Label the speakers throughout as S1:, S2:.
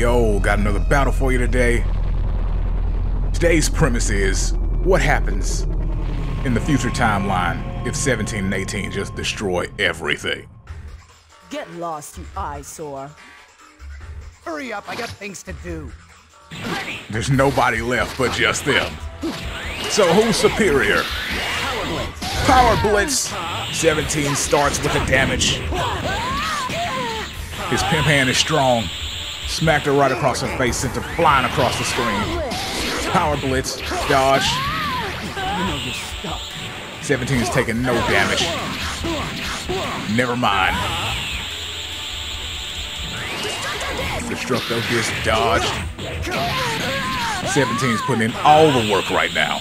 S1: Yo, got another battle for you today. Today's premise is what happens in the future timeline if 17 and 18 just destroy everything?
S2: Get lost, you eyesore.
S3: Hurry up, I got things to do.
S1: There's nobody left but just them. So who's superior? Power Blitz. 17 starts with the damage. His pimp hand is strong. Smacked her right across her face, sent her flying across the screen. Power Blitz. Dodge. 17 is taking no damage. Never mind. Destructo Disc dodged. 17 is putting in all the work right now.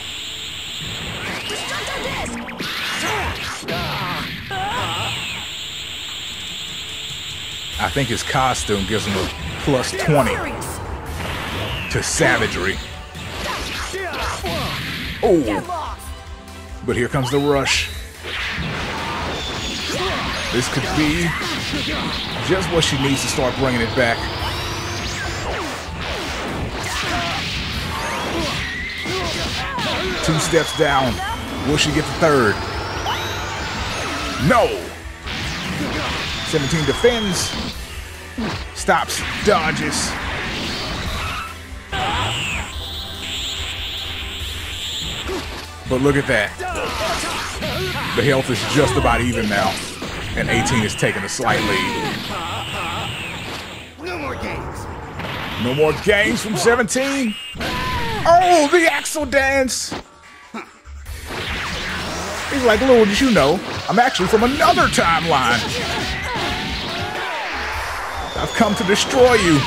S1: I think his costume gives him a plus 20 to savagery. Oh, but here comes the rush. This could be just what she needs to start bringing it back. Two steps down. Will she get the third? No! 17 defends. Stops, dodges. But look at that. The health is just about even now. And 18 is taking a slight lead.
S3: No more games.
S1: No more games from 17. Oh, the Accel Dance. He's like, little did you know, I'm actually from another timeline. I've come to destroy you.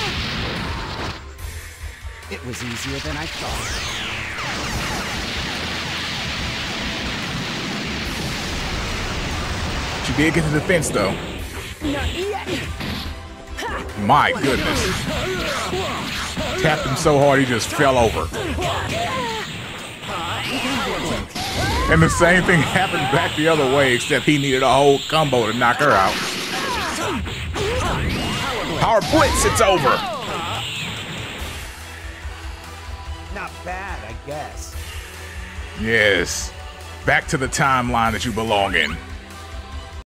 S3: It was easier than I thought.
S1: She did get to the fence though. My goodness. Tapped him so hard he just fell over. And the same thing happened back the other way, except he needed a whole combo to knock her out. Power Blitz, it's over.
S3: Not bad, I guess.
S1: Yes. Back to the timeline that you belong in.